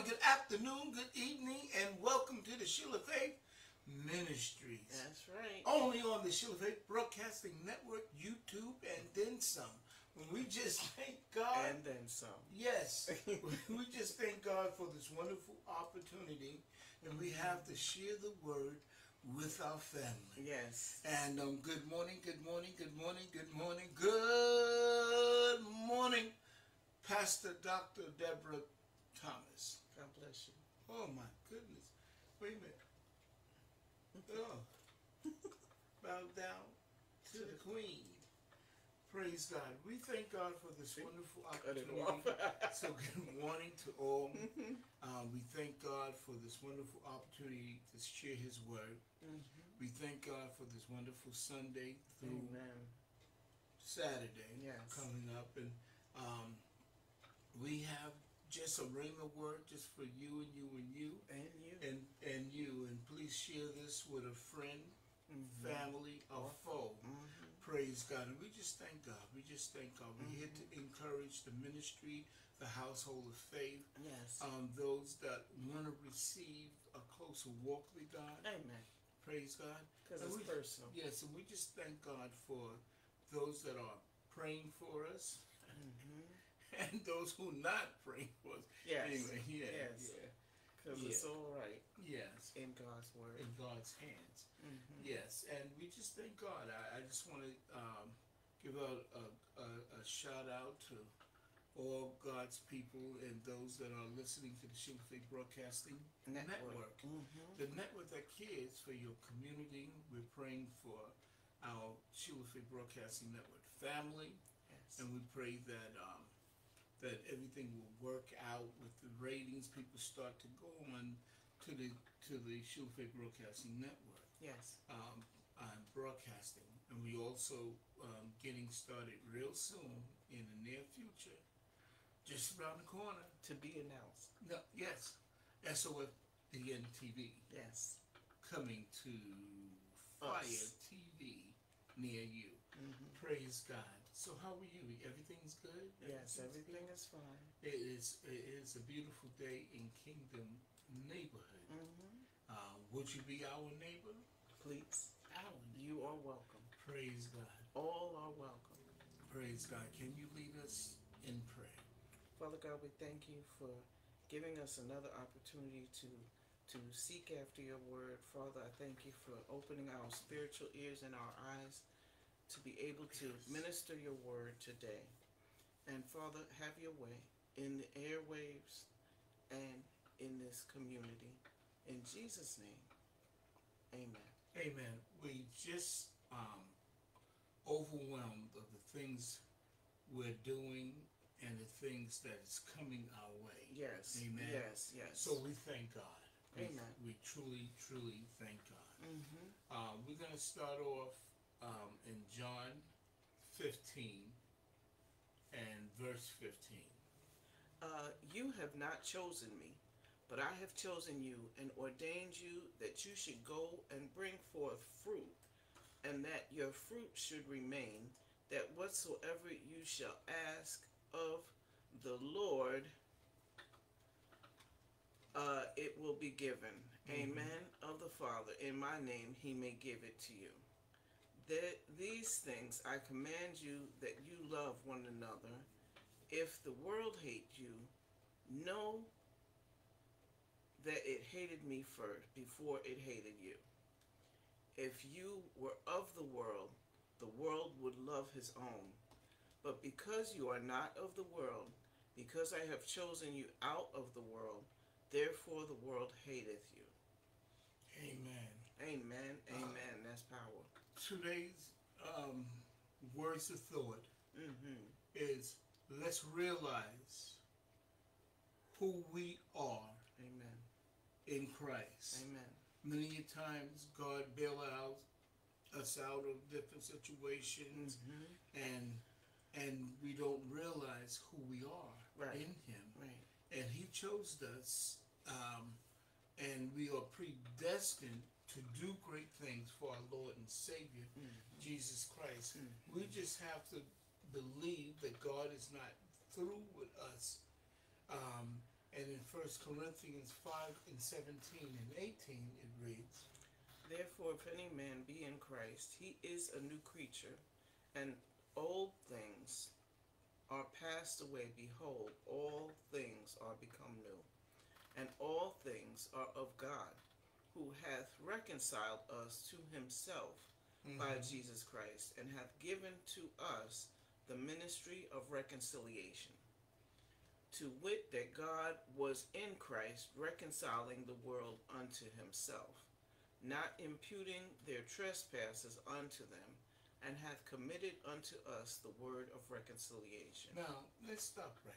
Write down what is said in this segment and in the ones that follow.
good morning, good afternoon, good evening, and welcome to the Shield of Faith Ministries. That's right. Only on the Shield of Faith Broadcasting Network, YouTube, and then some. When we just thank God. And then some. Yes, we just thank God for this wonderful opportunity, and we have to share the word with our family. Yes. And um, good morning, good morning, good morning, good morning, good morning, Pastor Dr. Debra Thomas. God bless you. Oh my goodness. Wait a minute. Oh. Bow down to the Queen. Praise God. We thank God for this wonderful opportunity. so good morning to all. Um, we thank God for this wonderful opportunity to share His word. We thank God for this wonderful Sunday through Amen. Saturday Yes. coming up, and um, we have just a rhema word just for you and you and you And you. and and you. And please share this with a friend, mm-hmm. family, or foe. Mm-hmm. Praise God. And we just thank God. We just thank God. We're here to mm-hmm. encourage the ministry, the household of faith, Yes. um, those that want to receive a closer walk with God. Amen. Praise god because it's we- personal. Yes, and we just thank God for those that are praying for us and those who not praying for us. Mm-hmm. Yes. Anyway, yeah, Yes. yeah. Because it's all right Yes. in God's word. In God's hands. Mhm. Yes, and we just thank God. I, I just want to um, give out a, a, a shout out to all God's people and those that are listening to the Faith Broadcasting Network. Network. Mhm. The network that cares for your community. We're praying for our Faith Broadcasting Network family, Yes. and we pray that um, that everything will work out with the ratings. People start to go on to the to the Faith Broadcasting Network Yes. um, on broadcasting, and we also um, getting started real soon in the near future, just around the corner. To be announced. No, yes, SOFBN TV Yes. coming to Fire Us. TV near you. Mhm. Praise God. So how are you? Everything's good. Yes. Everything good? is fine. It is. It is a beautiful day in Kingdom neighborhood. hmm Uh, would you be our neighbor? Please. Our neighbor. You are welcome. Praise God. All are welcome. Praise God. Can you lead us in prayer? Father God, we thank you for giving us another opportunity to to seek after your word. Father, I thank you for opening our spiritual ears and our eyes to be able to minister your word today. And Father, have your way in the airwaves and in this community. In Jesus' name, amen. Amen. We just um, overwhelmed of the things we're doing and the things that is coming our way. Yes. Amen. Yes, yes. So we thank God. We, Amen. We truly, truly thank God. hmm Um, we're going to start off um, in John 15 and verse 15. Uh, you have not chosen me, but I have chosen you and ordained you that you should go and bring forth fruit, and that your fruit should remain, that whatsoever you shall ask of the Lord, uh, it will be given. Amen. Of the Father, in my name, he may give it to you. That these things I command you that you love one another. If the world hate you, know that it hated me first before it hated you. If you were of the world, the world would love his own. But because you are not of the world, because I have chosen you out of the world, therefore the world hateth you. Amen. Amen. Amen. That's power. Today's um, words of thought Mm-hmm. is let's realize who we are Amen. in Christ. Amen. Many times God bail out us out of different situations Mm-hmm. and and we don't realize who we are Right. in him. Right. And he chose us um, and we are predestined to do great things for our Lord and Savior, Mhm. Jesus Christ. Mhm. We just have to believe that God is not through with us. Um, and in 1 First Corinthians five and seventeen and eighteen, it reads, Therefore, if any man be in Christ, he is a new creature, and old things are passed away. Behold, all things are become new. And all things are of God, who hath reconciled us to himself by Mhm. Jesus Christ, and hath given to us the ministry of reconciliation. To wit, that God was in Christ reconciling the world unto himself, not imputing their trespasses unto them, and hath committed unto us the word of reconciliation. Now, let's stop right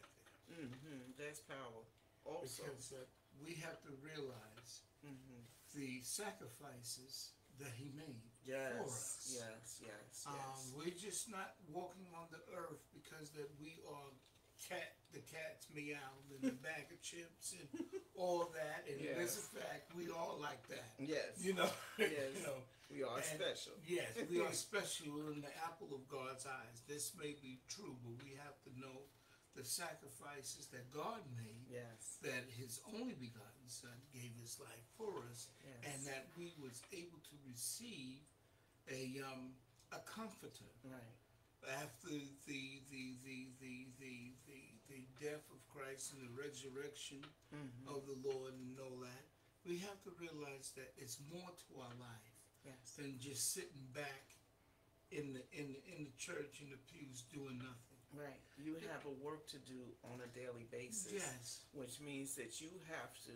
there. hmm That's power. Also. Because uh, we have to realize hmm the sacrifices that he made Yes. for us. Yes. Yes. Yes. Um, we're just not walking on the earth because that we are cat, the cat's meow, and the bag of chips, and all that. And Yes. as a fact, we all like that. yes. You know. Yes. you know. we are and- special. Yes, we are special in the apple of God's eyes. This may be true, but we have to know the sacrifices that God made. Yes. That His only begotten Son gave His life for us, Yes. and that we was able to receive a um a comforter right. after the the the the the the, the death of Christ and the resurrection hmm of the Lord and all that. We have to realize that it's more to our life Yes. than just sitting back in the in the, in the church in the pews doing nothing. Right. You have a work to do on a daily basis. Yes. Which means that you have to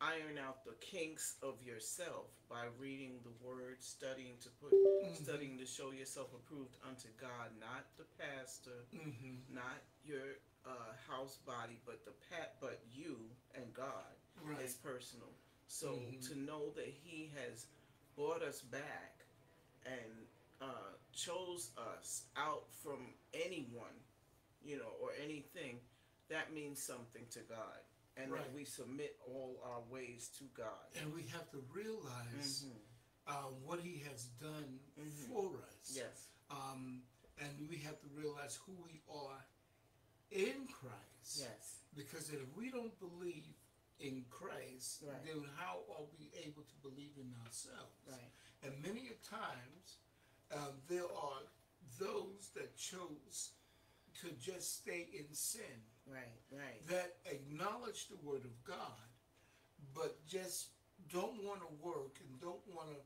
iron out the kinks of yourself by reading the word, studying to put Mhm. studying to show yourself approved unto God, not the pastor, Mm-hmm. not your uh, house body, but the pat but you and God Right. is personal. So Mhm. to know that He has brought us back and uh, chose us out from anyone, you know, or anything, that means something to God, and Right. that we submit all our ways to God. And we have to realize Mhm. uh, what He has done Mhm. for us. Yes. Um, and we have to realize who we are in Christ. Yes. Because if we don't believe in Christ, Right. then how are we able to believe in ourselves? Right. And many a times, um, there are those that chose to just stay in sin, Right. Right. that acknowledge the Word of God, but just don't want to work and don't want to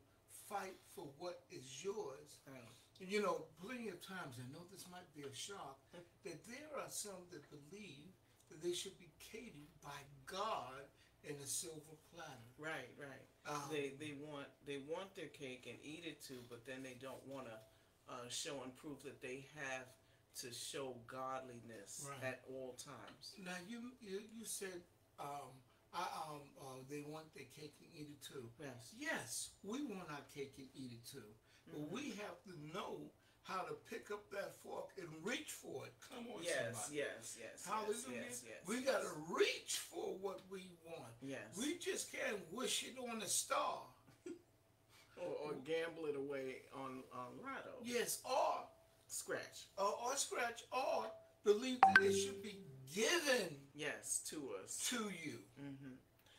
fight for what is yours. Right. You know, plenty of times, I know this might be a shock, that there are some that believe that they should be catered by God in a silver platter. Right. Right. Um, they they want they want their cake and eat it too, but then they don't want to uh, show and prove that they have to show godliness Right. at all times. Now you you, you said um, I, um, uh, they want their cake and eat it too. Yes. Yes, we want our cake and eat it too, but Mhm. we have to know how to pick up that fork and reach for it. Come on, Yes. somebody. Yes. Yes. Hallelujah. Yes. Yes. We got to reach for what we want. Yes. We just can't wish it on a star. or, or gamble it away on on Lotto. Yes, or Scratch. or, or scratch, or believe that it should be given Yes. To us. to you. hmm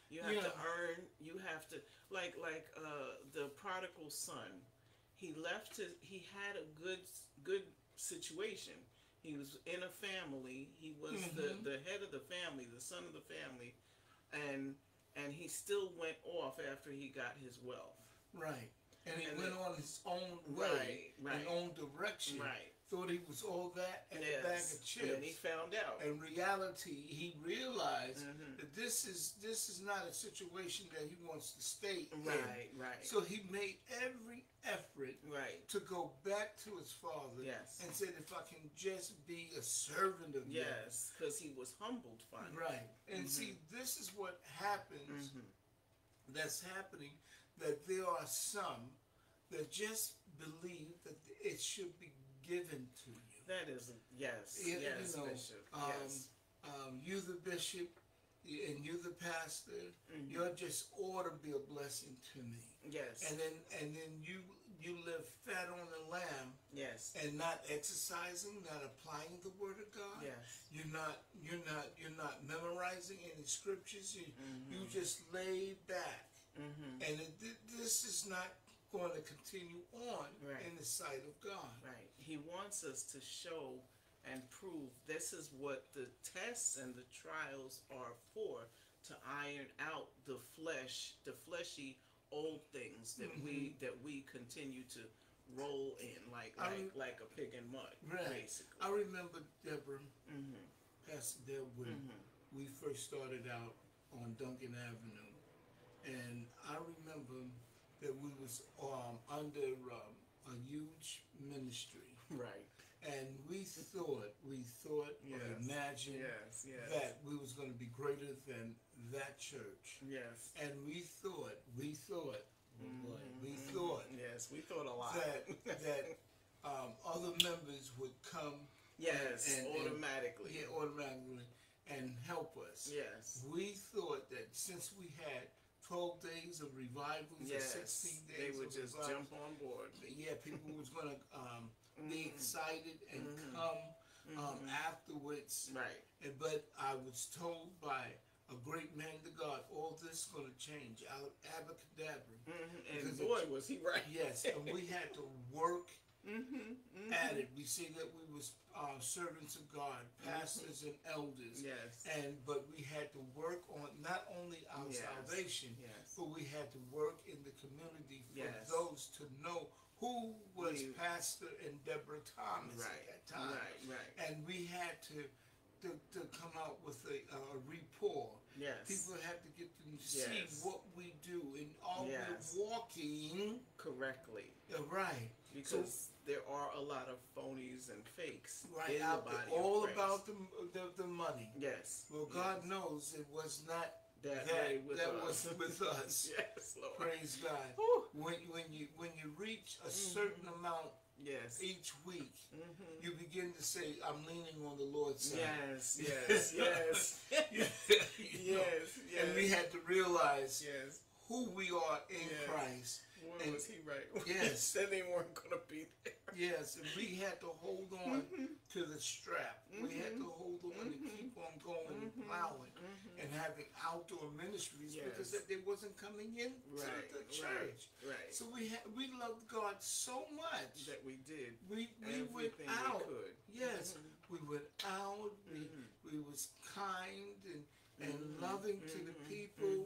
You have You to earn. You have to like like uh, the prodigal son. He left his. He had a good good situation. He was in a family. He was Mhm. the the head of the family, the son of the family, and and he still went off after he got his wealth. Right. And he And went then- on his own way, Right, right. his own direction. Right. Thought he was all that and a bag of chips. And he found out. In reality, he realized Mhm. that this is this is not a situation that he wants to stay in. Right. Right. So he made every effort right. to go back to his father Yes. and said, "If I can just be a servant of yours." Yes, because he was humbled finally. Right. And Mhm. see, this is what happens. hmm That's happening. That there are some that just believe that it should be given to you. That is yes, You- you yes, know, Bishop. um, yes. Um, you, the bishop, and you, the pastor, Mhm. you're just ought to be a blessing to me. Yes. And then, and then you you live fat on the lamb yes. and not exercising, not applying the word of God. Yes. You're not you're not you're not memorizing any scriptures. You, you just lay back, Mm-hmm. and it, this is not going to continue on Right. in the sight of God. Right. He wants us to show and prove this is what the tests and the trials are for to iron out the flesh, the fleshy old things that we that we continue to roll in like I like like a pig in mud, Right. basically. I remember Debra, Mm-hmm. Pastor Deb, when we first started out on Duncan Avenue, and I remember that we was um, under um, a huge ministry, Right. and we thought, we thought or imagined Yes. Yes. that we was going to be greater than that church, yes. and we thought, we thought, oh boy, we thought Yes, we thought a lot. that that um, other members would come yes, and- and- automatically. yeah, automatically and help us. Yes. We thought that since we had 12 days of revivals or Yes. 16 days They would of just revivals, jump on board. yeah, people was going to um, be Mhm. excited and Mhm. come um, Mhm. afterwards. Right. And, but I was told by a great man to God, all this going to change. Al- Abracadabra. hmm And boy, was he right. Yes, and we had to work mm-hmm, at it. We see that we was uh, servants of God, pastors and elders. Yes. and but we had to work on not only our Yes. salvation, Yes. but we had to work in the community for Yes. those to know who was We- Pastor and Debra Thomas Right. at that time, Right. Right. and we had to to, to come out with a, a rapport. Yes. People had to get to see what we do, and are we walking correctly right? Because there are a lot of phonies and fakes Right in out the body all about the, the the money. Yes. Well, yes. God knows it was not that, that way with that us. was with us. yes, Lord. Praise God. Whew. When when you when you reach a certain amount Yes. each week, Mm-hmm. you begin to say, "I'm leaning on the Lord's side." Yes. Yes. Yes. You yes. Yes. And we had to realize Yes. who we are in Yes. Christ. When And- was he right? Yes. said they weren't gonna be there. Yes, and we had to hold on Mm-hmm. to the strap. We had mm-hmm. to hold on and mm-hmm. keep on going and mm-hmm. plowing and having outdoor ministries because Mm-hmm. Yes. that they wasn't coming in to the church. Right. Right. So we had we loved God so much. that we did we we went out. we could. Yes, we went out. We we was kind and and loving to the people,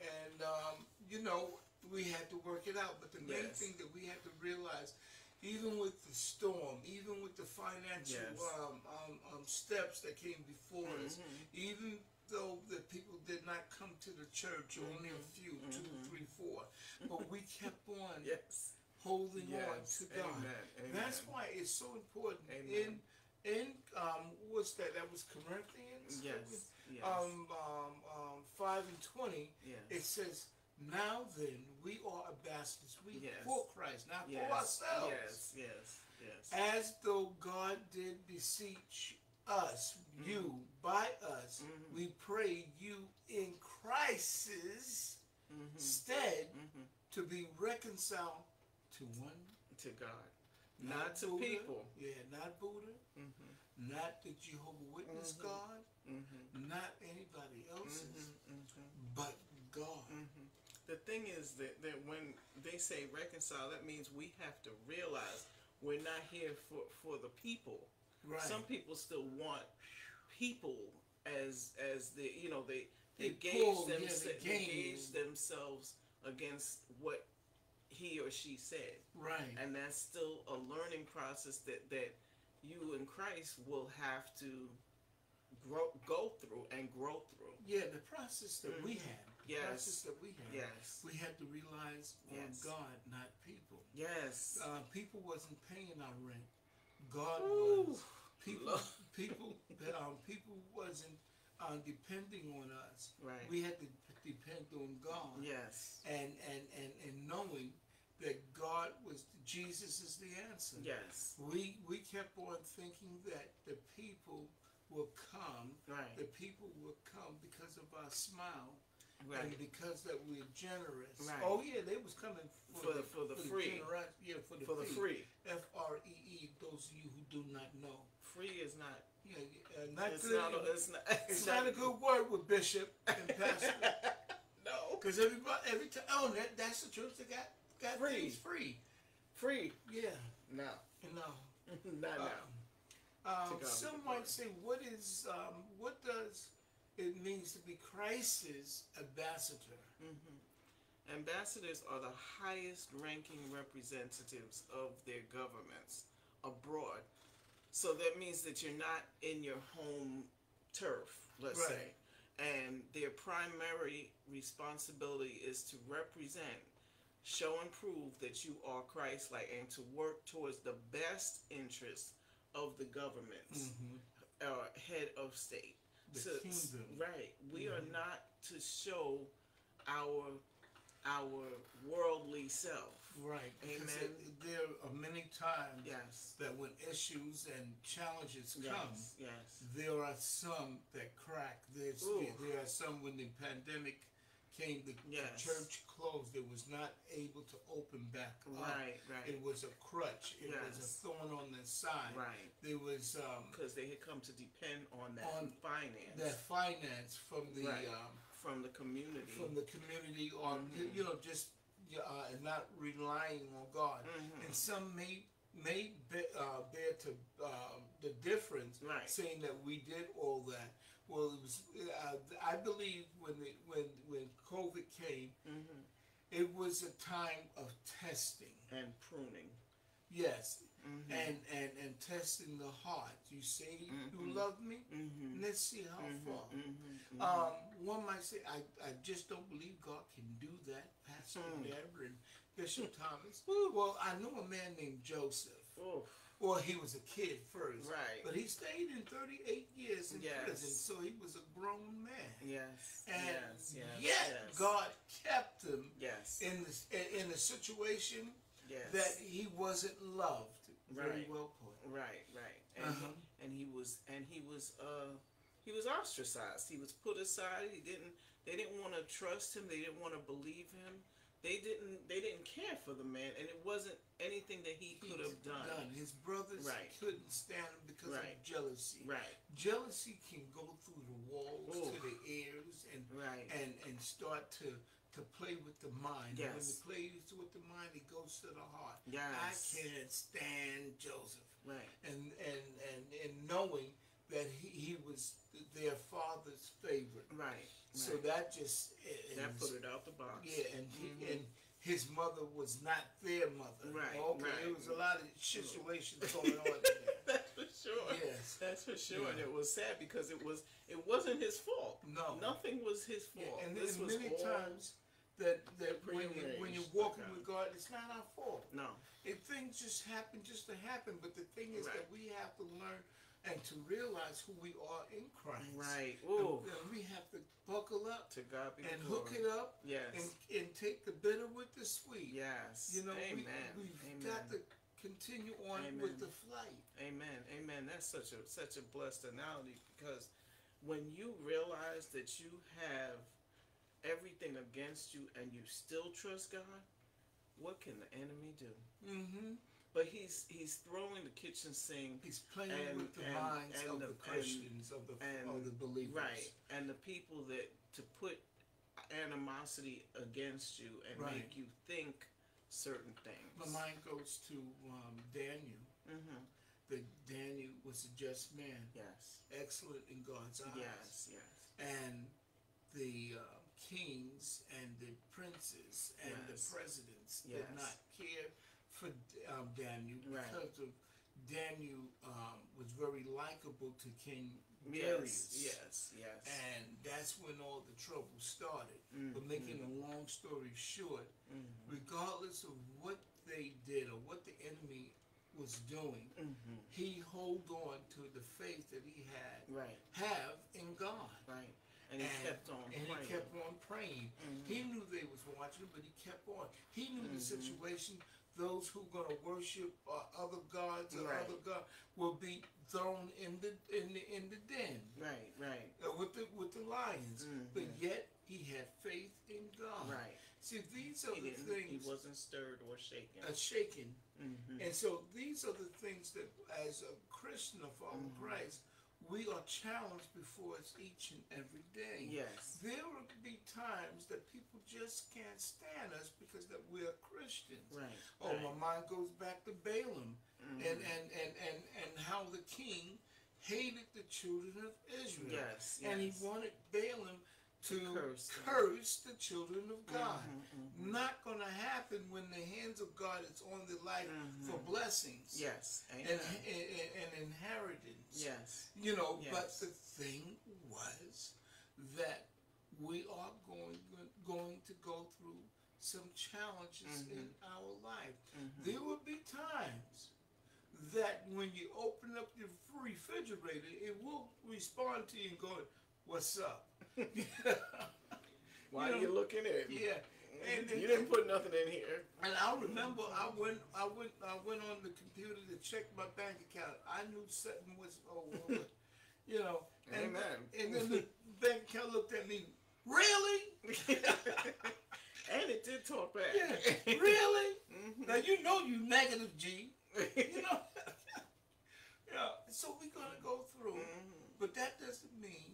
and um, you know we had to work it out. But the main Yes. thing that we had to realize, even with the storm, even with the financial Yes. um, um, um, steps that came before us, Mhm. even though the people did not come to the church, only a few, two, Mhm. three, four, but we kept on Yes. holding on to God. Amen. Amen. That's why it's so important. Amen. In in um what's that? That was Corinthians. Yes. Yes. Um, um, um, five and twenty. yes. It says, "Now then, we are ambassadors. We Yes. for Christ, not yes. for ourselves. Yes. Yes. Yes. As though God did beseech us, you by us. Mhm. We pray you in Christ's Mhm. stead Mhm. to be reconciled to one." To God, not to Buddha, people. Yeah, not Buddha, Mhm. not the Jehovah Witness Mhm. God, not anybody else's, but God. The thing is that, that when they say reconcile, that means we have to realize we're not here for, for the people. Right. Some people still want people as as the you know they they, They gauge pull, them yeah, they they gauge themselves against what he or she said, right. and that's still a learning process that that you in Christ will have to grow go through and grow through. yeah, the process that we Mhm. Yes. that we had. Yes. We had to realize on Yes. God, not people. Yes. Uh, people wasn't paying our rent. God Ooh. was. People, people, um, people wasn't uh, depending on us. Right. We had to depend on God. Yes. and and and and knowing that God was Jesus is the answer. Yes. We we kept on thinking that the people will come. Right. The people will come because of our smile Right. and because that we're generous. Right. Oh yeah, they was coming for, For the, the- for the free. generos- yeah, for the For the free. free. F R E E. Those of you who do not know. Free is not uh, not It's good. not. A, it's not. It's, it's not a good word with bishop and pastor. no. Because everybody, every time, oh, that, that's the church that got got Free. things free. Free. Yeah, No. no. not now. Um, To God be some might say, what is, um, what does it means to be Christ's ambassador? Ambassadors are the highest ranking representatives of their governments abroad. So that means that you're not in your home turf, let's Right. say. And their primary responsibility is to represent, show and prove that you are Christ like and to work towards the best interests of the governments, uh, head of state. So- kingdom. Right. We are not to show our our worldly self. Right. Amen. there are many times Yes. that when issues and challenges come, Yes. Yes. there are some that crack. There's, Ooh. there are some when the pandemic came, the, Yes. church closed. It was not able to open back up. Right. Right. It was a crutch. It was a thorn on the side. right. There was um, Because they had come to depend on that On finance that finance from the Right. um, from the community. from the community on Mhm. you know just uh, not relying on God. Mhm. And some may may be, uh, bear to uh, the difference, Right. saying that we did all that. Well, it was. Uh, I believe when the, when when COVID came, Mhm. it was a time of testing. and pruning. Yes, Mhm. and and and testing the heart. You say you Mhm. love me. Mhm. Let's see how Mhm. far. Mhm. Mhm. Um, one might say, I, I just don't believe God can do that, Pastor Hmm. Debra and Bishop Thomas. Well, I know a man named Joseph. Oof. Well, he was a kid first. Right. But he stayed in 38 years in Yes. prison, so he was a grown man. Yes. And yes. Yes. yet, yes. God kept him Yes. in, the, in a situation yes. that he wasn't loved. Very Right. well put. Right, right. And Uh-huh. he, and he was and he was uh he was ostracized. He was put aside. He didn't they didn't want to trust him. They didn't want to believe him. They didn't they didn't care for the man and it wasn't anything that he could have done. His brothers Right. couldn't stand him because Right. of jealousy. Right. Jealousy can go through the walls Ooh. to the ears and Right. and and start to to play with the mind. And When Yes. it plays with the mind, it goes to the heart. Yes. I can't stand Joseph, Right. and and and and knowing that he, he was their father's favorite. Right. So that just it, that put it out the box. yeah, and he, Mhm. and his mother was not their mother. Right, Okay, right. there was a lot of situations going on there. That's for sure. Yes. That's for sure. And it was sad because it was it wasn't his fault. No. Nothing was his Yeah, fault. and this was many times that that when you when you're walking with God, it's not our fault. no. If things just happen, just to happen. But the thing is Right. that we have to learn and to realize who we are in Christ. Right. Ooh. and we have to buckle up To God and hook it up Yes. and, and take the bitter with the sweet. yes. You know, Amen. we, we've Amen. got to continue on Amen. with the flight. Amen. Amen. That's such a such a blessed analogy because when you realize that you have everything against you and you still trust God, what can the enemy do? Mm-hmm. But he's he's throwing the kitchen sink He's playing And- with the and- minds and of the- the, Christians, of the and- of the believers. Right. And the people that to put animosity against you and Right. make you think certain things. My mind goes to um, Daniel. hmm That Daniel was a just man, Yes. excellent in God's eyes. Yes. Yes. And the uh, kings and the princes and Yes. the presidents Yes. did not care for um, Daniel Right. because of Daniel um, was very likable to King Yes. Darius. Yes. Yes. And that's when all the trouble started. Mhm. But making a long story short, Mhm. regardless of what they did or what the enemy was doing, Mhm. he hold on to the faith that he had Right. have in God. Right. And he kept on and praying. he kept on praying. He knew they was watching, but he kept on. He knew the Mhm. situation. Those who gonna worship uh, other gods or Right. other god will be thrown in the in the in the den Right. Right. uh, with the with the lions. But Mhm. yet he had faith in God. Right. See, these are He the things He wasn't stirred or shaken. uh, shaken. Mhm. And so these are the things that, as a Christian of follower Mhm. Christ, we are challenged before us each and every day. Yes. There will be times that people just can't stand us because that we are Christians. Right. Oh, right. my mind goes back to Balaam Mhm. and, and, and, and, and how the king hated the children of Israel. Yes. And he wanted Balaam to curse curse, the children of God. Mhm, mhm. Not going to happen when the hands of God is on the life for Mhm. blessings Yes. and, and, and inheritance. Yes. You know, but the thing was that we are going going to go through some challenges Mhm. in our life. Mhm. There will be times that when you open up your refrigerator, it will respond to you and go, "What's up?" Why You are you looking in? yeah. And, you didn't put nothing in here. And I remember I went, I went, I went on the computer to check my bank account. I knew something was, well, you know. And, Amen. And then the bank account looked at me. Really? and it did talk back. Yeah. Really? Mhm. Now you know you negative G. You know. yeah. So we're gonna go through, Mhm. but that doesn't mean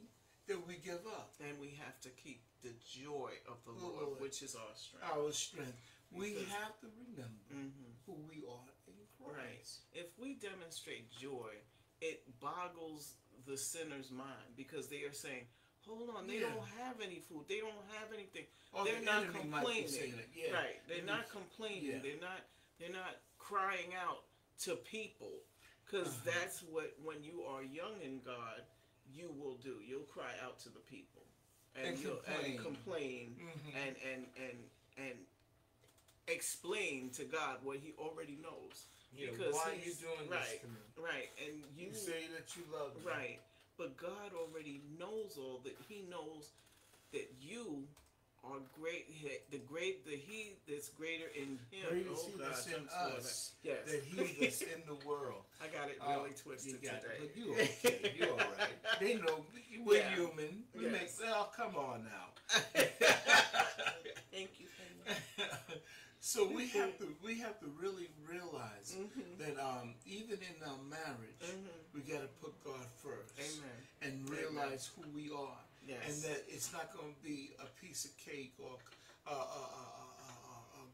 that we give up And we have to keep the joy of the Lord. Lord, which is our strength. our strength. We Because- have to remember Mhm. who we are in Christ. Right. If we demonstrate joy, it boggles the sinner's mind because they are saying, "Hold on, they Yeah. don't have any food. They don't have anything. Or they're the not enemy might be saying complaining. yeah. Right? They're not complaining. yeah. They're not. They're not crying out to people because Uh-huh. that's what when you are young in God, you will do. You'll cry out to the people and, And you'll, complain. and complain Mhm. and and and and explain to God what He already knows. Yeah, because why are you doing right, this to me? Right, and you, You say that you love me. right, but God already knows all that. He knows that you are great. The great, the He that's greater in Him. Great is oh he God, that's in us Yes, that he that's in the world. I got it Uh, really You twisted got today. it, but you okay. You all right. They know we're Yeah. human. We Yes. make. Oh, come on now. Thank you. Thank so we have to we have to really realize you. Mhm. that um, even in our marriage, Mhm. we got to put God first Amen. and realize who we are, Yes. and that it's not going to be a piece of cake or a, a, a, a, a, a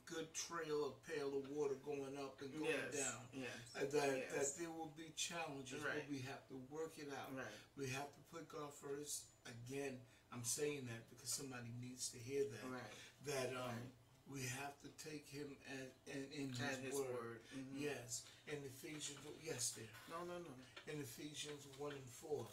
good trail, of pail of water going up and going yes. down. Yes. That, Yes. that there will be challenges, Right. but we have to work it out. Right. We have to put God first. Again, I'm saying that because somebody needs to hear that. Right. That um, Right. we have to take Him and in, His, His word. word. Mhm. Yes, in Ephesians. Yes, there. No, no, no. In Ephesians one and four.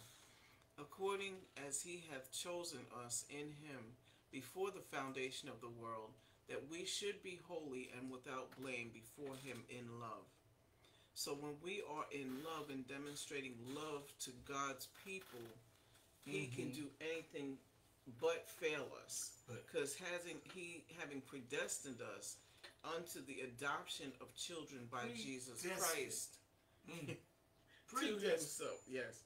according as he hath chosen us in him before the foundation of the world, that we should be holy and without blame before him in love. So when we are in love and demonstrating love to God's people, he can Mhm. do anything but fail us. Because having he having predestined us unto the adoption of children by Jesus Christ Mm. to Predestined. himself. Yes.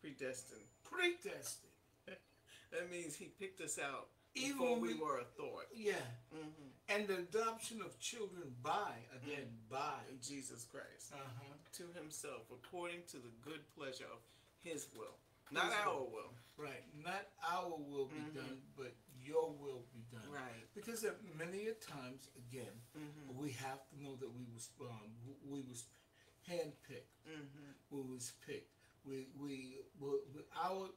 Predestined. Predestined. That means he picked us out Even before when we we- were a thought. Yeah, Mm-hmm. and the adoption of children by again by. Jesus Christ Uh huh. to himself according to the good pleasure of his will, not His our will. will. Right. Not our will be Mhm. done, but your will be done. Right. Because at many a times, again, Mm-hmm. we have to know that we was um, we was handpicked. Mm-hmm. We was picked. We we, we, we our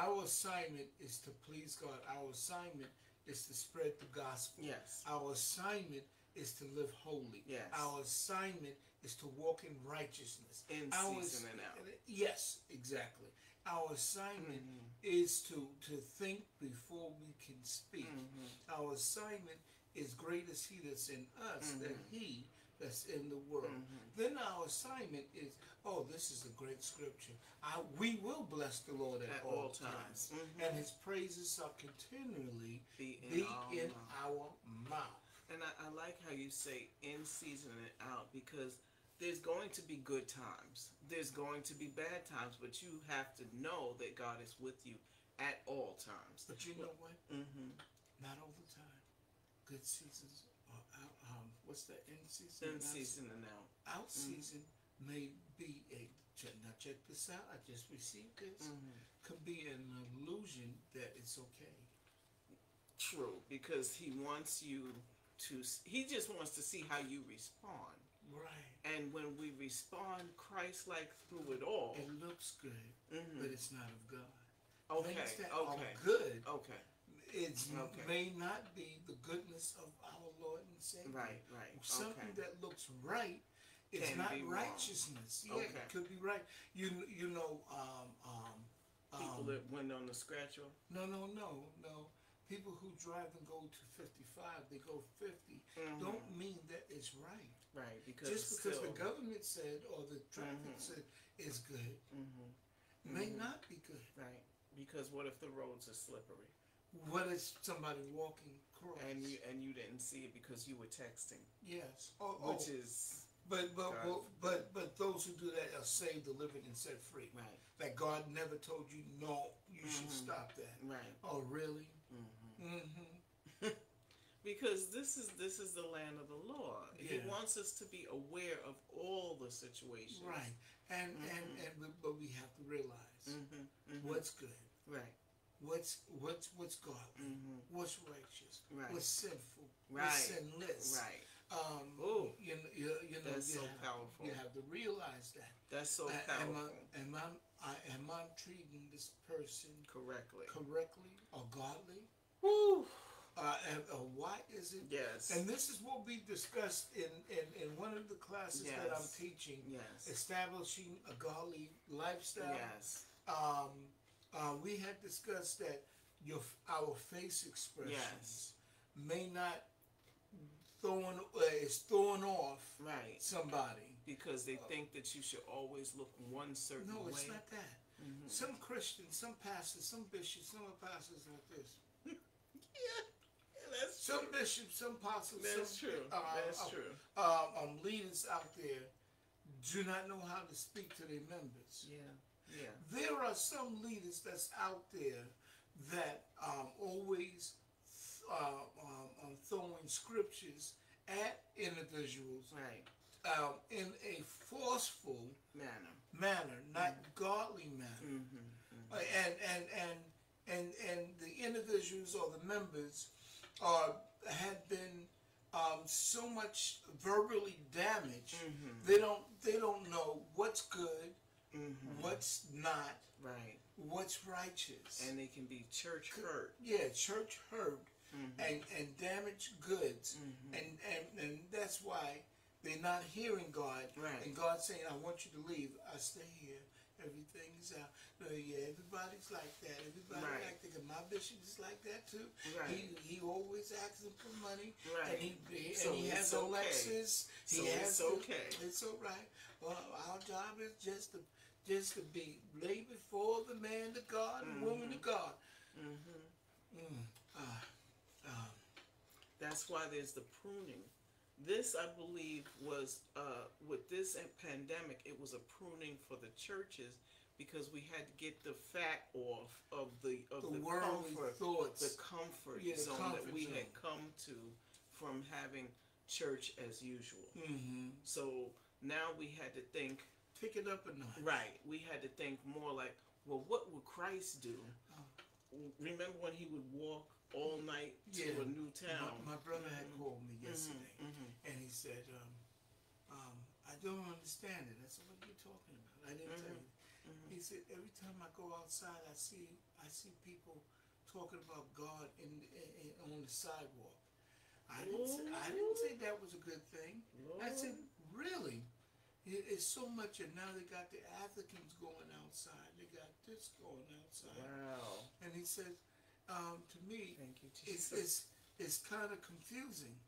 our assignment is to please God. Our assignment is to spread the gospel. Yes. Our assignment is to live holy. Yes. Our assignment is to walk in righteousness. In Our season and out. Yes, exactly. Our assignment Mhm. is to to think before we can speak. Mhm. Our assignment is great as He that's in us than Mhm. He that's in the world. Mhm. Then our assignment is, oh, this is a great scripture. I, we will bless the Lord at, At all, all times, times. Mhm. and His praises shall continually Be in, be our in mouth. our mouth. And I, I like how you say in season and out because there's going to be good times. There's going to be bad times, but you have to know that God is with you at all times. But you know what? Mm-hmm. Not all the time. Good seasons are what's the In season. In season and out. out season may be a check, now check this out. I just received this. Mhm. Could be an illusion that it's okay. True, because he wants you to. He just wants to see how you respond, Right. and when we respond Christ-like through it all, It looks good, mhm. but it's not of God. okay, Things that okay, are good, okay, it Okay. may not be the goodness of our Lord and Savior. right, right, Something okay, that looks right is Can not be wrong. righteousness. Yeah, Okay. it could be right. You you know um um people um, that went on the scratch off. no no no no people who drive and go to 55 they go 50 Mhm. don't mean that it's right right because just because still, the government said or the traffic Mhm. said it's good Mhm. may Mhm. not be good right because what if the roads are slippery what is somebody walking across? And you and you didn't see it because you were texting, yes. Oh, oh, which is but but God well, but but those who do that are saved delivered and set free. Right, that god never told you no you should Mhm. stop that. Right. oh really? Hmm mm-hmm. Because this is this is the land of the Lord. He wants us to be aware of all the situations. right. And and Mhm. and we, but we have to realize Mm-hmm. what's good. Right? What's what's what's godly Mm-hmm. what's righteous Right. what's sinful Right. what's sinless Right. um Ooh. you, know- you, you know That's you so have, powerful. you have to realize that That's so powerful. am. I, am I, I am I treating this person Correctly. correctly or godly Woo. uh, and, uh, why is it Yes. and this is what we discussed in, in, in one of the classes that I'm teaching yes. establishing a godly lifestyle Yes. um, uh, we had discussed that your our face expressions Yes. may not throwing uh, is throwing off Right. somebody. Because they think that you should always look one certain No, way. it's not that. Mhm. Some Christians, some pastors, some bishops, some apostles like this. Yeah. That's Some true. bishops, some apostles, That's some true. Uh, That's uh, true. Um, um, leaders out there do not know how to speak to their members. Yeah. Yeah. There are some leaders that's out there that um, always uh, um, um, throwing scriptures at individuals Right. um, in a forceful Manner. manner, not godly manner. Mm-hmm. Uh, and and and and and the individuals or the members are had been um, so much verbally damaged. Mhm. They don't they don't know what's good, Mm-hmm. what's not, Right. what's righteous. And they can be church hurt. yeah, church hurt Mm-hmm. and and damaged goods, Mhm. and and and that's why they're not hearing God. Right. And God saying, "I want you to leave. I stay here. Everything is out. No, yeah, everybody's like that. Everybody Right. like that. My bishop is like that too. Right. He he always asking for money, Right. and he, So and he has okay. Lexus. He So has it's the- okay. It's all right. Well, our job is just to just to be lay before the man to God and woman to God. Mm-hmm. Mm. Ah, um, That's why there's the pruning. This, I believe, was uh, with this pandemic. It was a pruning for the churches because we had to get the fat off of the of the the, comfort, thoughts. the comfort Yeah, zone comfort that we zone. had come to from having church as usual. hmm So now we had to think Pick it up a notch. right. We had to think more like, well, what would Christ do? Oh. Remember when he would walk all night to Yeah. a new town? My, my brother had Mhm. called me yesterday, Mhm. and he said, um, um, "I don't understand it." I said, "What are you talking about?" I didn't tell you. Mhm. He said, "Every time I go outside, I see I see people talking about God in, in, in on the sidewalk." I didn't, say, I didn't say that was a good thing. I said, "Really?" It- It's so much, and now they got the Africans going outside. They got this going outside, Wow. and he said, um, "To me, Thank you, it's Jesus. it's, it's kind of confusing.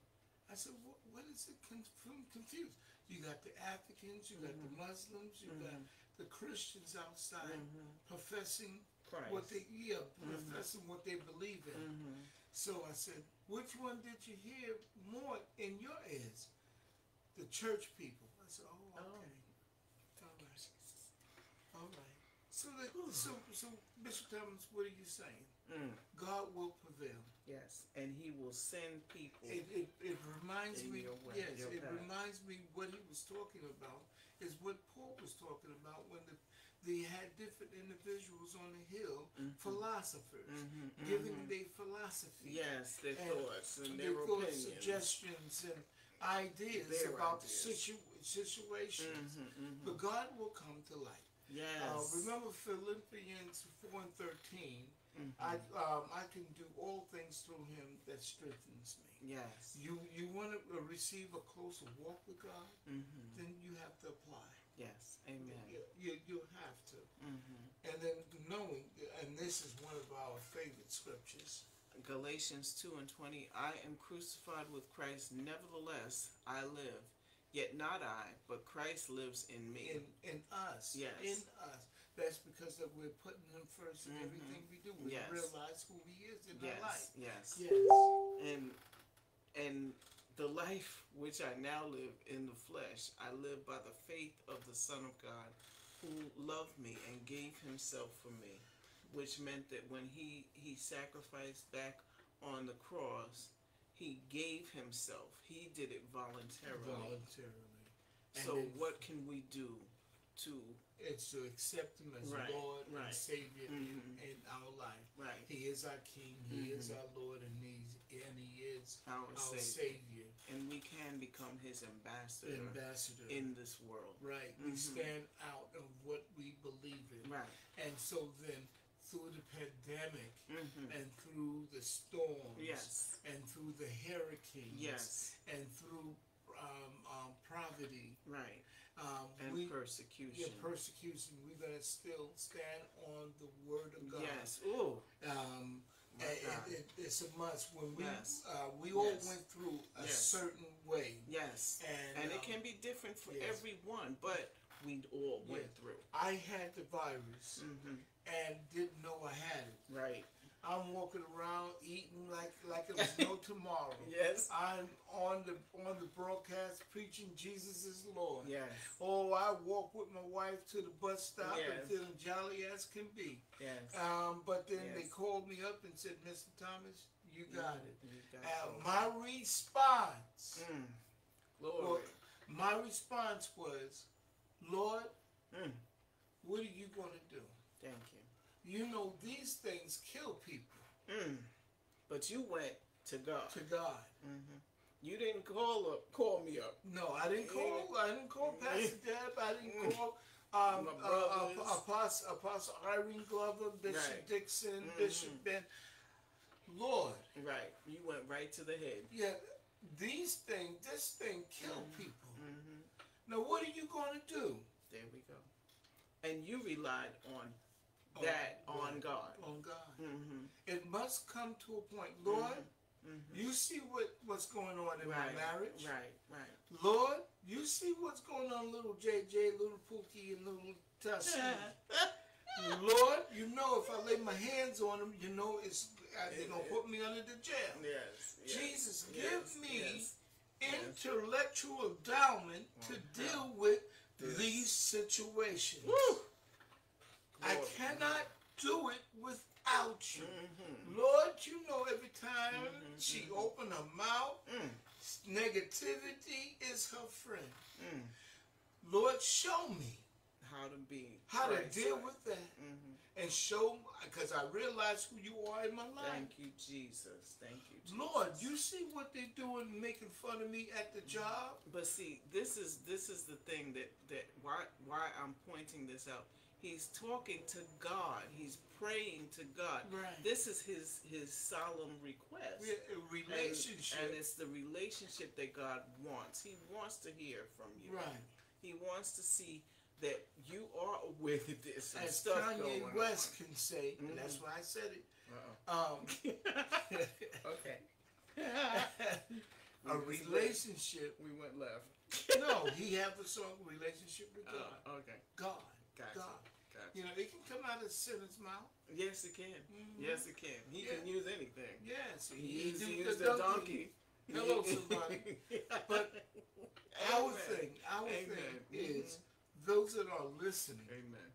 I said, what, what is it conf- confused? You got the Africans, you got the Muslims, you got Mhm. the Christians outside Mhm. professing Christ. what they yeah Mhm. professing what they believe in. Mhm. So I said, which one did you hear more in your ears? The church people. I said, Oh. Okay, all right, all right. So that, so so Bishop Thomas, what are you saying? Mm. God will prevail. Yes, and He will send people. It, it, it reminds In me, way, yes, it path. reminds me what he was talking about is what Paul was talking about when the, they had different individuals on the hill, philosophers, Mhm, giving mhm. their philosophy. Yes, their And thoughts and their their thoughts, opinions. suggestions, and ideas about ideas. situ- situations. Mhm, mhm. But God will come to light. Yes. Uh, remember Philippians 4 and 13. Mhm. I um, I can do all things through him that strengthens me. Yes. You you want to receive a closer walk with God, Mhm. then you have to apply. Yes. Amen. You, you, you have to. Mhm. And then knowing, and this is one of our favorite scriptures. Galatians 2 and 20 I am crucified with Christ, nevertheless I live. Yet not I, but Christ lives in me. in in us. Yes. In us. That's because that we're putting him 1st in Mhm. everything we do. We Yes. realize who he is in our life. Yes. Yes. And and the life which I now live in the flesh, I live by the faith of the Son of God, who loved me and gave himself for me, which meant that when he he sacrificed back on the cross, he gave himself. He did it voluntarily. Voluntarily. And So what can we do to It's to accept him as Right, Lord right. and Savior in, Mhm. in our life. right He is our King. He is Mhm. our Lord, and he's and he is our our Savior, Savior, and we can become His ambassador ambassador. in this world. right. We Mhm. stand out of what we believe in, Right. and so then through the pandemic hmm and through the storms, Yes. and through the hurricanes, Yes. and through um, um, poverty, Right. um, And we persecution. yeah, persecution. We're gonna still stand on the word of God. Yes. Ooh. Um, and- it, it's a must. When we Yes. uh, we all Yes. went through a Yes. certain way, Yes. and, And it um, can be different for everyone, but we all went through. I had the virus hmm and didn't know I had it. Right. I'm walking around eating like like it was no tomorrow. Yes. I'm on the on the broadcast preaching Jesus is Lord. Yes. Oh, I walk with my wife to the bus stop Yes. and feeling jolly as can be. Yes. Um, but then they called me up and said, Mr. Thomas, you got it. You got Uh, it. my response, Mm. well, my response was, Lord, Mm. what are you going to do? Thank you. You know these things kill people. Mm. But you went to God. To God, hmm You didn't call up. Call me up. no, I didn't call. I didn't call Pastor Deb. I didn't call um, uh, uh. Apostle, Apostle Irene Glover, Bishop Right. Dixon, Mhm. Bishop Ben. Lord, Right. You went right to the head. yeah, these things, this thing kill Mhm. people. hmm Now, what are you going to do? There we go. And you relied On that on God. On God. Mm-hmm. It must come to a point, Lord. Mm-hmm. You see what, what's going on in right. my marriage. Right. Right. Lord, you see what's going on, little JJ, little Pookie, and little Tussie. Lord, you know if I lay my hands on them, you know it's uh, they're gonna put me under the jail. Yes. yes, Jesus, yes, give me yes. Intellectual endowment to Mhm. deal with these situations. Woo! I cannot do it without you. Mhm. Lord, you know every time Mhm, she mhm. opened her mouth, Mm, negativity is her friend. mm. Lord, show me How to be. how to deal with that Mhm. and show because I realize who you are in my life. Thank you, Jesus. Thank you, Jesus. Lord, you see what they're doing, making fun of me at the job. But see, this is this is the thing that that why why I'm pointing this out. He's talking to God. He's praying to God. Right. This is his his solemn request. We're a And- And, it's the relationship that God wants. He wants to hear from you. right? He wants to see that you are aware that there's some As stuff Kanye going West can say, Mhm. and that's why I said it. Um, Uh-oh. okay. a relationship. We went left. No, he have a song relationship with God. Uh, okay. God, Gotcha. God. You know, it can come out of sinner's mouth. Yes, it can. Mhm. Yes, it can. He can use anything. Yes, He he used, he the used the donkey. donkey. Hello, somebody. But Our Amen. thing, our Amen. thing Mhm. is those that are listening. Amen.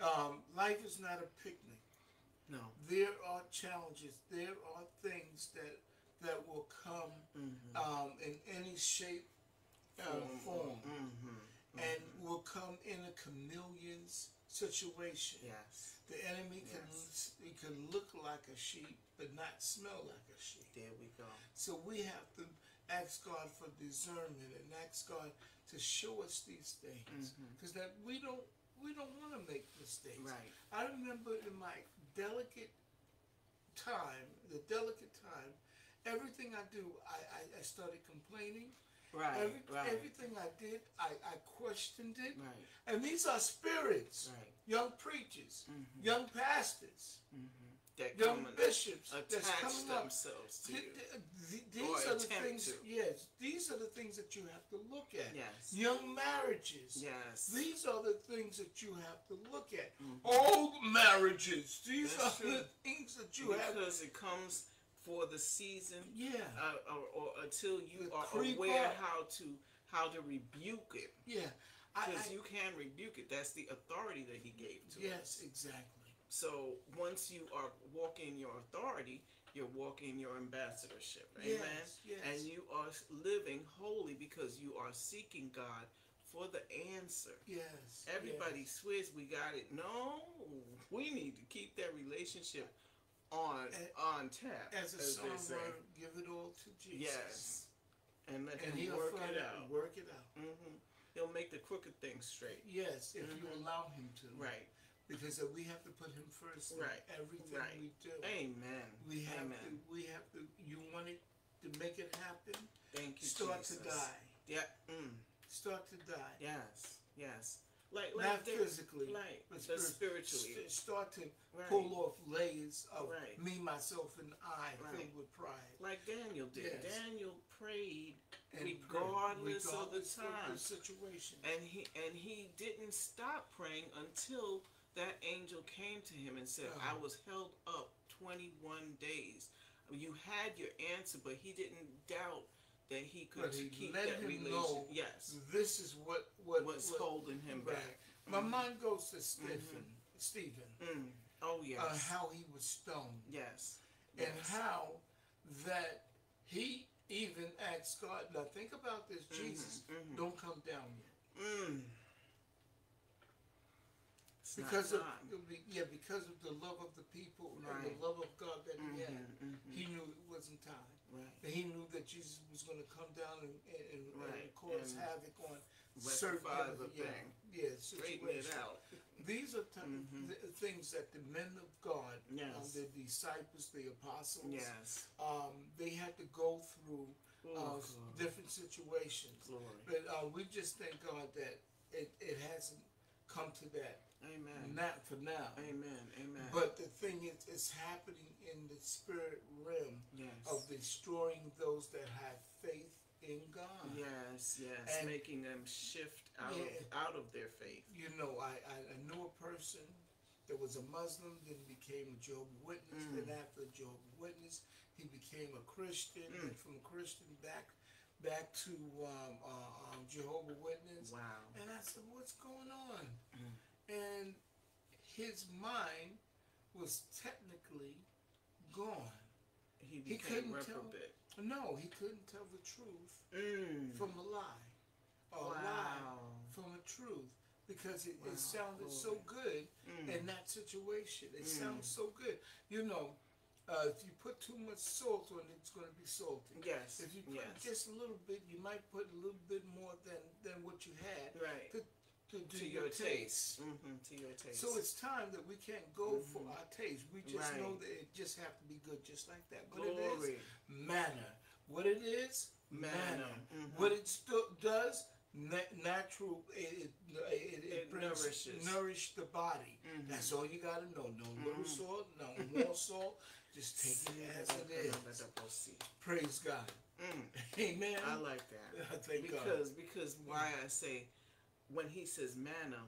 Um, life is not a picnic. No. There are challenges. There are things that that will come Mm-hmm. um, in any shape, uh, form. Mm-hmm. and will come in a chameleon's situation. Yes. The enemy can Yes. he can look like a sheep but not smell like a sheep. There we go. So we have to ask God for discernment and ask God to show us these things mm-hmm. because that we don't we don't want to make mistakes. Right. I remember in my delicate time, the delicate time, everything I do, I, I, I started complaining. Right. Every, right. Everything I did, I, I questioned it. Right. And these are spirits, Right. young preachers, Mhm. young pastors, That young come and bishops that's coming up. themselves to you. th- th- These are the things. to. Yes, these are the things that you have to look at. Yes. Young marriages. Yes. These are the things that you have to look at. Mhm. Old marriages. These That's are the things that you have. because it comes for the season, Yeah. uh, or, or until you The are aware up. how to how to rebuke it. Yeah. Because you can rebuke it. That's the authority that he gave to us. yes, exactly. So once you are walking your authority, you're walking your ambassadorship. Amen. Yes, yes. And you are living holy because you are seeking God for the answer. Yes. Everybody swears we got it. No, we need to keep that relationship on And- on tap. As a they song give it all to Jesus. Yes. And let And him work it out. Work it out. hmm He'll make the crooked things straight. Yes, if you Mhm. allow him to. Right. Because we have to put him first in Right. everything Right. we do. Amen. We have Amen. to. We have to. You want it to make it happen. Thank you, Start Jesus. to die. Yeah. Mm. Start to die. Yes. Yes. Like like Not physically, Right. but But spirit- spiritually. st- start to Right. pull off layers of Right. me, myself, and I, Right. filled with pride. Like Daniel did. Yes. Daniel prayed regardless, regardless of the time. situation. and he and he didn't stop praying until that angel came to him and said, Oh. "I uh-huh. was held up 21 days. You had your answer, but he didn't doubt that he could he keep let that him know yes, This is what what what's what, holding him right. back. My Mhm. mind goes to Stephen. Stephen. Mm. Oh yes, Uh, how he was stoned. yes, and yes. how that he even asked God. Now think about this, Jesus, mhm. don't come down yet, Mm. It's because of yeah, because of the love of the people and the love of God that he had. Mhm, mhm. He knew it wasn't time. Right. And he knew that Jesus was going to come down and, and, and, Right, and cause and havoc on certain the yeah, thing. yeah, Straighten it out. These are t- Mhm. th- things that the men of God, um, the disciples, the apostles, Yes. um, they had to go through Oh, uh, different situations. Glory. But uh, we just thank God that it, it hasn't come to that, Amen. not for now. Amen. Amen. But the thing is, it's happening in the spirit realm yes. of destroying those that have faith in God. Yes, yes, And- making them shift out Yeah. of out of their faith. You know, I, I, knew a person that was a Muslim, then became a Jehovah Witness, Mm. then after Jehovah Witness, he became a Christian, Mm. and from Christian back back to um, uh, um, Jehovah Witness. Wow. And I said, "What's going on?" Mm. And his mind was technically gone. He He couldn't tell- No, he couldn't tell the truth Mm. from a lie, or a lie from a truth, because it, Wow, it sounded so good Mm. in that situation. It Mm. sounds so good. You know, uh, if you put too much salt on it, it's going to be salty. yes. If you put yes. just a little bit, you might put a little bit more than, than what you had right. to, to do to your taste. hmm To your taste. So it's time that we can't go for Mhm. our taste. We just Right. know that it just have to be good, just like that. What it is, glory. manna. What it is, manna. Manna. Mhm. What it does, na- natural. It it, it, it, nourishes. nourish the body. Mhm. That's all you gotta know. No little Mhm. salt, no more salt. Just take it as it is. Praise God. Mm. Amen. I like that. Thank God. because because why I say when he says manna,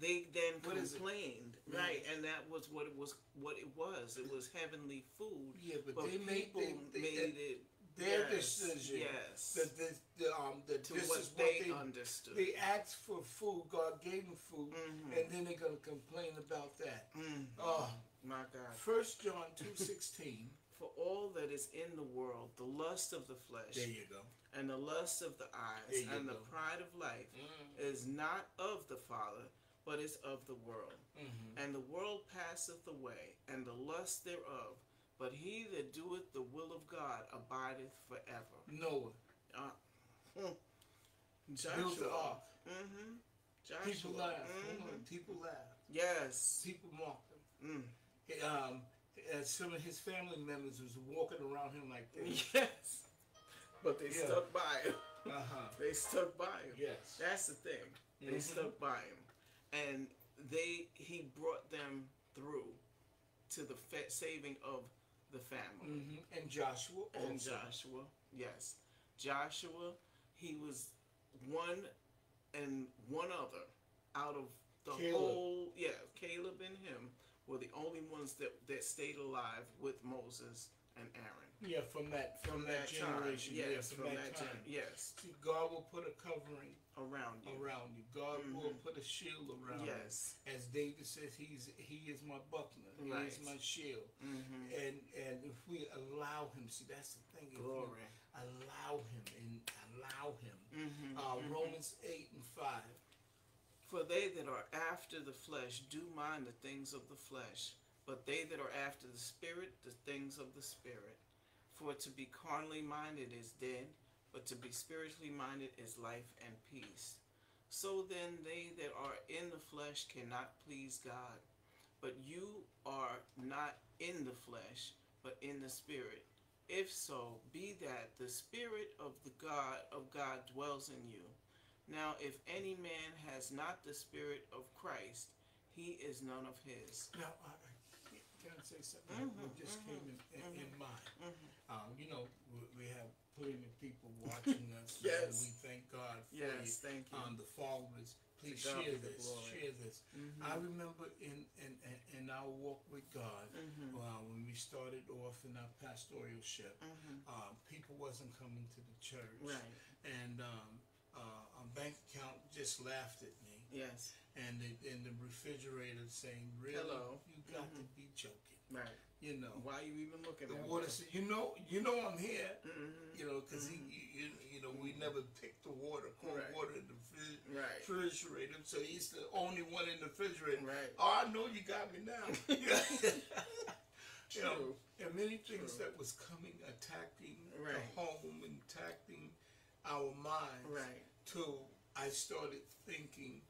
they then What complained, Yeah. right? And that was what it was. What it was. It was heavenly food. Yeah, but, But they made people they, they, made it their yes, decision. Yes. That this, the, um, that to this what is what they, they understood. They asked for food. God gave them food, Mhm. and then they're gonna complain about that. Mm. Oh, My God. First John two sixteen. For all that is in the world, the lust of the flesh, There you go. and the lust of the eyes, and the pride of life, Mm. is not of the Father, but is of the world. Mhm. And the world passeth away, and the lust thereof. But he that doeth the will of God abideth forever. Noah Uh, built the. Mm-hmm. Joshua. People laugh. mhm. People laugh. Yes. People mocked him. Mm. He, um, uh, some of his family members was walking around him like this. Yes. But they Yeah. stuck by him. Uh huh. They stuck by him. Yes. That's the thing. They Mhm. stuck by him, and they he brought them through to the fa- saving of the family. hmm And Joshua And. Joshua, yes, Joshua, he was one and one other out of the Caleb. whole. Yeah, Caleb and him were the only ones that that stayed alive with Moses and Aaron. Yeah, from that from, that, generation. time, yeah, yes, from, from that, that time. time, yes, See, God will put a covering around you. around you. God will Mhm. put a shield around Yes. you. As David says, He's He is my buckler. He is my shield. Mm-hmm. And and if we allow Him, see that's the thing. Glory. allow Him and allow Him. Mm-hmm. Uh, Romans eight and five. For they that are after the flesh do mind the things of the flesh, but they that are after the spirit, the things of the spirit. For to be carnally minded is dead, but to be spiritually minded is life and peace. So then they that are in the flesh cannot please God. But you are not in the flesh, but in the spirit. If so, be that the spirit of the God of God dwells in you. Now, if any man has not the Spirit of Christ, he is none of his. Now, I, I, can I say something Mhm, that just mhm, came in, in, in mhm. mind? Mhm. Um, you know, we, we have plenty of people watching us. Yes. And we thank God for Yes, thank you. you. Um, the followers, please share this. Share this. I remember in, in, in, our walk with God, uh, when we started off in our pastoralship, um, people wasn't coming to the church. Right. And um, uh, a bank account just laughed at me. Yes. And the, in the refrigerator saying, really? Hello. You got to Mhm. be joking. Right. You know. Why are you even looking at The at water said, you know, you know I'm here. Mhm. You know, because he, you, you know, we never picked the water, cold Right. water in the fri- Right. refrigerator. So he's the only one in the refrigerator. Right. Oh, I know you got me now. you know, and many things True. that was coming, attacking Right. the home, and attacking our minds. Right. Till I started thinking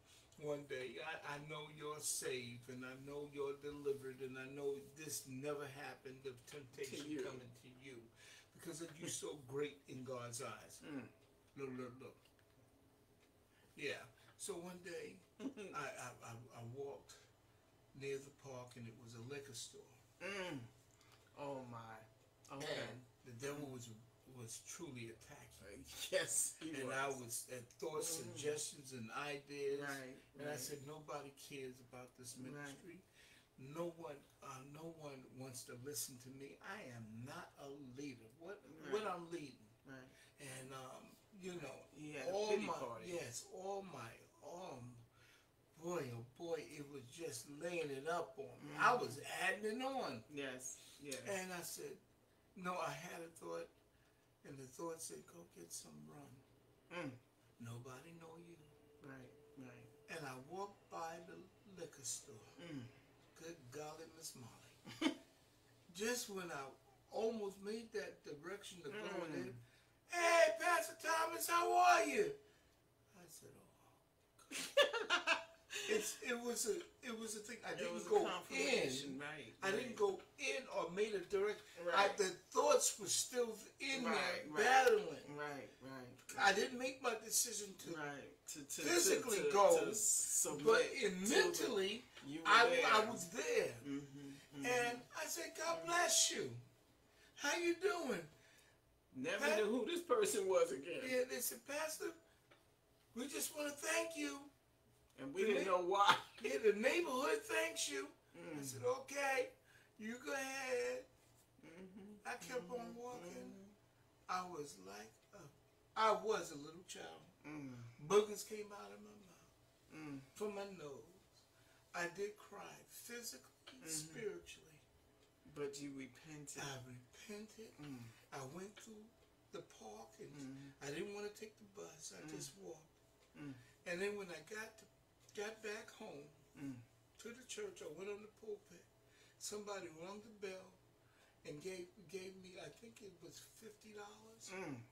one day, I, I know you're saved, and I know you're delivered, and I know this never happened of temptation you. coming to you, because of you so great in God's eyes. Mm. Look, look, look. Yeah. So one day, I, I, I, I walked near the park, and it was a liquor store. Mm. Oh my. Okay. And the devil was was truly attacking. Yes. He And was. I was at thoughts, Mhm. suggestions, and ideas. Right. And I said, nobody cares about this Right. ministry. No one, uh, no one wants to listen to me. I am not a leader. What, what I'm leading, Right. and um, you know, a all my party. yes, all my um, boy, oh boy, it was just laying it up on me. I Mhm. was adding it on, Yes. Yes. and I said, no, I had a thought, and the thought said, go get some rum. Mm. Nobody know you. Right. Right. And I walked by the liquor store. Mm. Good golly, Miss Molly. Just when I almost made that direction to go in Mm. there, hey, Pastor Thomas, how are you? I said, oh. It's it was a it was a thing. I It didn't go in. right? I didn't go in or made a direct. I, Right. the thoughts were still in Right, there right. battling. Right. Right. I didn't make my decision to, right. To, to physically to, go, but in the- mentally, you I, there. I was there. Mm-hmm, And I said, God bless you. How you doing? never Pat- knew who this person was again, Yeah, they said, Pastor, we just want to thank you. And we the didn't know why. Yeah, the neighborhood thanks you. I Mm. said, okay, you go ahead. Mhm. I kept on walking. Mhm. I was like, a, I was a little child. Mm. Boogers came out of my mouth, Mm. from my nose. I did cry, physically, Mhm. spiritually. But you repented. I repented. Mm. I went through the park and Mhm. I didn't want to take the bus. I Mm. just walked. Mm. And then when I got to, got back home Mm. to the church, I went on the pulpit. Somebody rung the bell and gave gave me I think it was fifty dollars. Mm.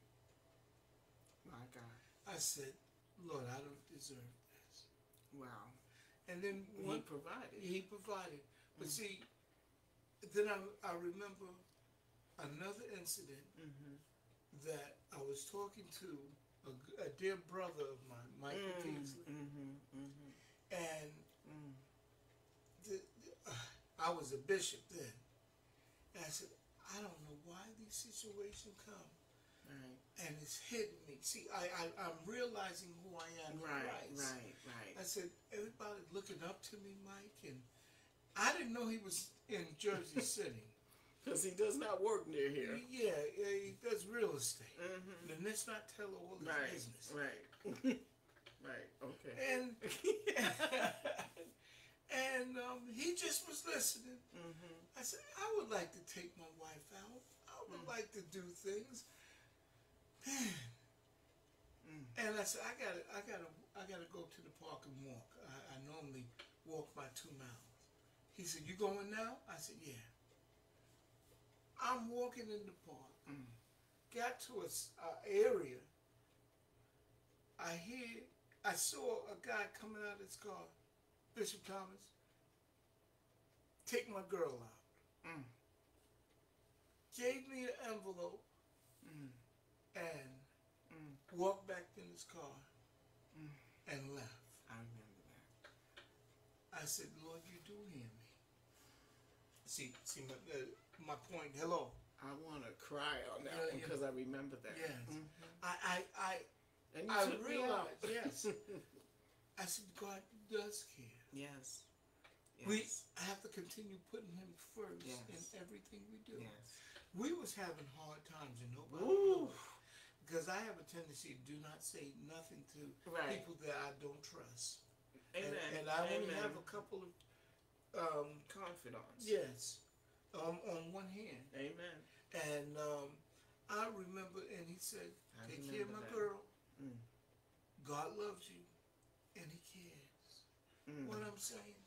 My God. I said, Lord, I don't deserve this. Wow. And then He one provided. he provided. But Mm. see, then I I remember another incident Mm-hmm. that I was talking to a dear brother of mine, Michael Kingsley, Mm-hmm. Mm-hmm. And Mm. the, the, uh, I was a bishop then. And I said, I don't know why these situations come, Right. and it's hitting me. See, I, I I'm realizing who I am in Right. Christ. Right. Right. I said, everybody looking up to me, Mike, and I didn't know he was in Jersey City. Because he does not work near here. Yeah, yeah, he does real estate. Mm-hmm. Then let's not tell all his Right. business. Right. right. Okay. And and um, he just was listening. mm-hmm. I said, I would like to take my wife out. I would Mm. like to do things. Man. Mm. And I said, I gotta, I gotta, I gotta go to the park and walk. I, I normally walk my two miles. He said, You going now? I said, Yeah. I'm walking in the park. Mm. Got to a a area. I hear, I saw a guy coming out of his car. Bishop Thomas, take my girl out. Mm. Gave me an envelope Mm. and Mm. walked back in his car Mm. and left. I remember that. I said, Lord, you do hear me. See, see my, uh, my point. Hello. I want to cry on that Yeah, one yeah. because I remember that. Yes. Mhm. I, I, I, And you I realized, out. yes. I said, God does care. yes. Yes. We have to continue putting Him first Yes. in everything we do. yes. We was having hard times and nobody. Because I have a tendency to do not say nothing to Right. people that I don't trust. Amen. And, and I only have a couple of, um, confidants. yes, um, on one hand. Amen. And um, I remember, and he said, I Take care of my that. girl. Mm. God loves you, and He cares. Mm. What I'm saying,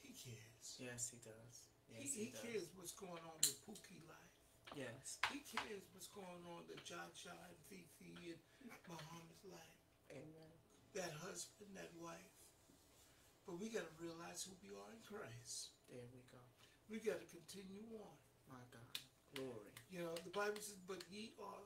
He cares. Yes, he does. Yes, he, he, he does. cares what's going on with Pookie life. Yes. He cares what's going on with Jaja and Fifi and Muhammad's life. Amen. That husband, that wife. But we got to realize who we are in Christ. There we go. We got to continue on. My God. Glory. You know, the Bible says, "But ye are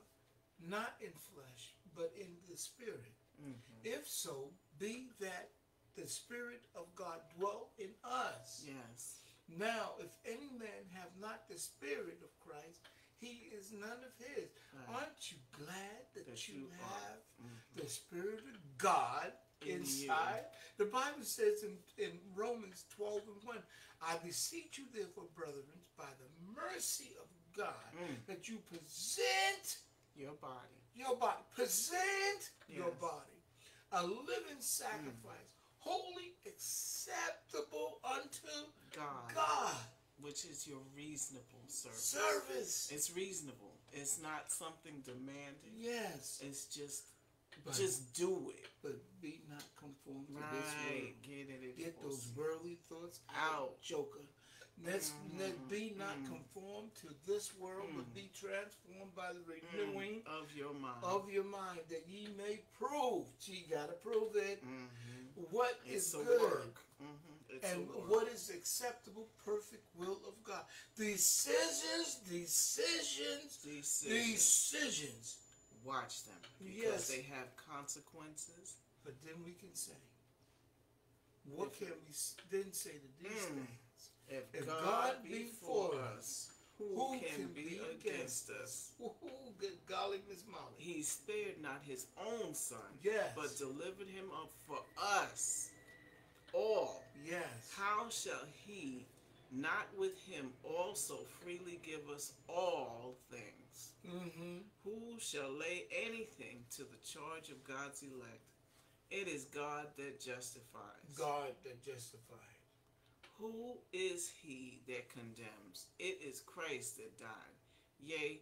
not in flesh, but in the Spirit." Mm-hmm. If so, be that the Spirit of God dwell in us. Yes. Now, if any man have not the Spirit of Christ, he is none of his. Right. Aren't you glad that, That you, you have Mhm. the Spirit of God In inside? The Bible says in, in Romans 12 and 1, I beseech you therefore, brethren, by the mercy of God, Mm. that you present Your body. Your body. Present your body. A living sacrifice, holy, acceptable unto God. God. Which is your reasonable service. Service. It's reasonable. It's not something demanding. Yes. It's just But, just do it. but be not conformed to this world. Get it. Get those worldly thoughts Out. Joker. Let's let be not Mm. conformed to this world, but Mm. be transformed by the Mm. renewing of your mind. of your mind, that ye may prove. You gotta prove it. Mhm. What is good. and what is acceptable, perfect will of God. Decisions, decisions, Decisions. decisions. Watch them because Yes. they have consequences. But then we can say, what can we then say to these Mm. things? If, If God, God be for us, who, who can, can be against against us? Ooh, good golly, Miss Molly. He spared not his own son, Yes. but delivered him up for us all. yes. How shall he not with him also freely give us all things? Mm-hmm. Who shall lay anything to the charge of God's elect? It is God that justifies. God that justified. Who is he that condemns? It is Christ that died, yea,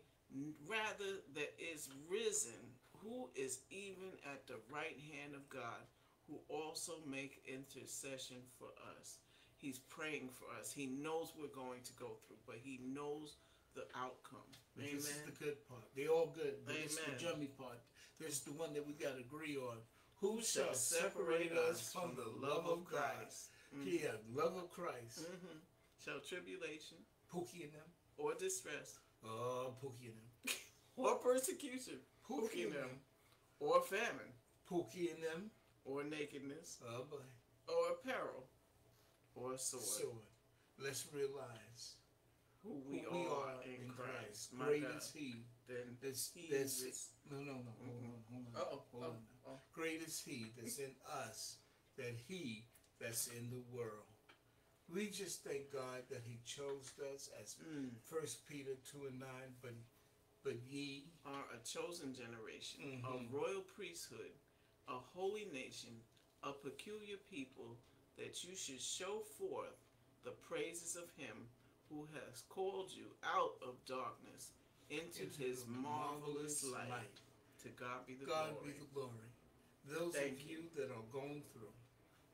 rather that is risen, who is even at the right hand of God, who also make intercession for us. He's praying for us. He knows we're going to go through, but he knows the outcome. But Amen. This is the good part. They all good, but this is the jummy part. This is the one that we got to agree on. Who shall separate us from the love of Christ? Yeah, love of Christ. hmm Shall tribulation Pookie and them. or distress Oh, Pookie and them. or persecution, Pookie and them, or famine, Pookie and them. or nakedness, Oh boy. or apparel, or sword, Sword. Let's realize who who we, are, in Christ. My Great God. is He. Then That's, he that's is. no, no, no. Hold on, hold on. Uh-oh, hold oh, on. oh. Great is He that's in us than He that's in the world. We just thank God that He chose us as Mm. First Peter two and nine, but but ye are a chosen generation, a Mhm. royal priesthood, a holy nation, a peculiar people, that you should show forth the praises of him who has called you out of darkness into, into his the marvelous light. To God be the God glory. be the glory. Those Thank of you that are going through,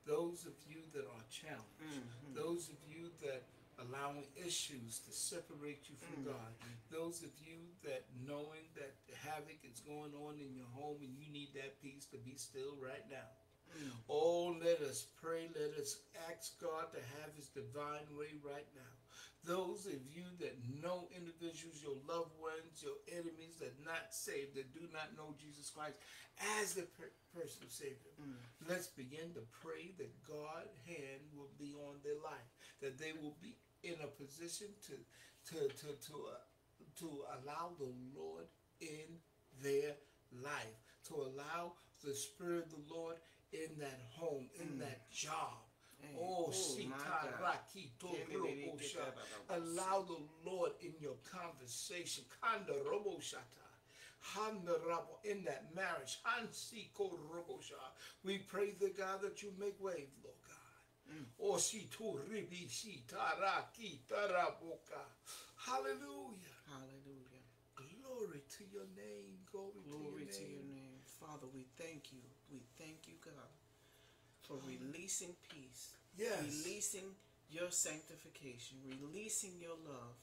those of you that are challenged, Mhm. those of you that allowing issues to separate you from Mm. God, those of you that knowing that havoc is going on in your home and you need that peace to be still right now. Mm. Oh, let us pray. Let us ask God to have His divine way right now. Those of you that know individuals, your loved ones, your enemies that not saved, that do not know Jesus Christ as the per- personal Savior, Mm. let's begin to pray that God's hand will be on their life, that they will be in a position to to to to uh, to allow the Lord in their life, to allow the Spirit of the Lord in that home, in Mm. that job. Oh, my God. Sitaraki Torobosha. Allow the Lord in your conversation. Kanda Roboshata. Handa Rabo in that marriage. We pray the God that you make waves, Lord God. Mm. Oh, si tu ribi si taraki taraboka. Hallelujah. Hallelujah. Glory to your name. Glory, Glory to your name. Father, we thank you. We thank you, God, for releasing peace, Yes. releasing your sanctification, releasing your love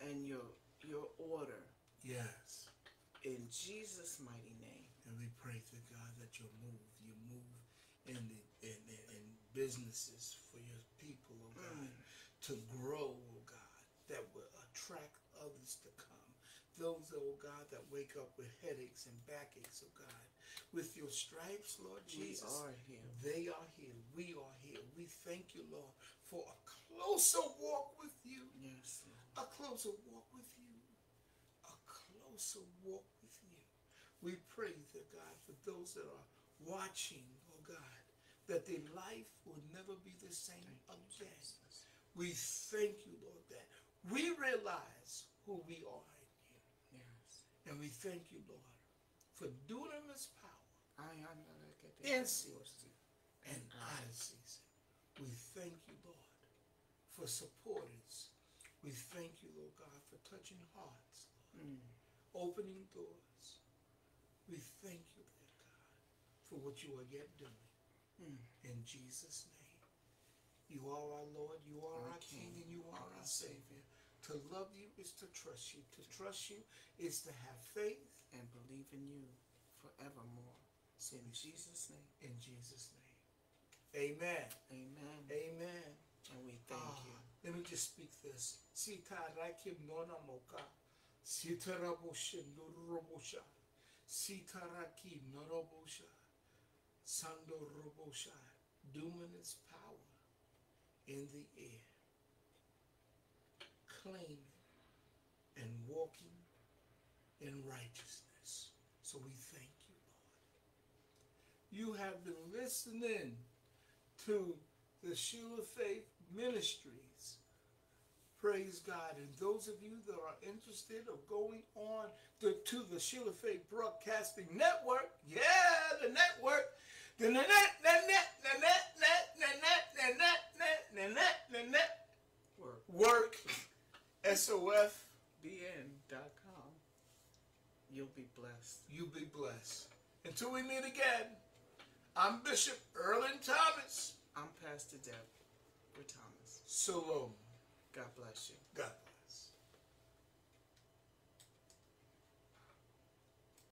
and your your order Yes. in Jesus' mighty name. And we pray to God that you move, you move in the in, in, in businesses for your people, oh God, Mm. to grow, oh God, that will attract others to come. Those, oh God, that wake up with headaches and backaches, oh God. With your stripes, Lord Jesus, are here. they are here. We are here. We thank you, Lord, for a closer walk with you Yes. Lord. a closer walk with you. A closer walk with you. We pray, dear God, for those that are watching, oh God, that their life will never be the same Thank again. Jesus. We thank you, Lord, that we realize who we are in you. Yes. And we thank you, Lord, for doing dunamis power I am not like it. In season. and out of season. We thank you, Lord, for supporters. We thank you, Lord God, for touching hearts. Mm. opening doors. We thank you, dear God, for what you are yet doing. Mm. In Jesus' name. You are our Lord, you are Our our King, King, and you are our Savior. To love you is to trust you. To trust you is to have faith And believe in you forevermore. In Jesus' name. in Jesus' name. Amen. Amen. Amen. And we thank Ah, you. Let me just speak this. Sita rakim nona moka. Sita raboshe nurobosha. Sita rakim norobosha. Sando robosha. Dunamis power in the air. Claiming and walking in righteousness. So we thank you, have been listening to the Shield of Faith Ministries. Praise God. And those of you that are interested of going on to, to the Shield of Faith Broadcasting Network, yeah, the network, the net, the net, the net, net, the net, the net, net, the net, the SOFBN.com. You'll be blessed. You'll be blessed. Until we meet again, I'm Bishop Earlin Thomas. I'm Pastor Debra Thomas. Shalom. God bless you. God bless.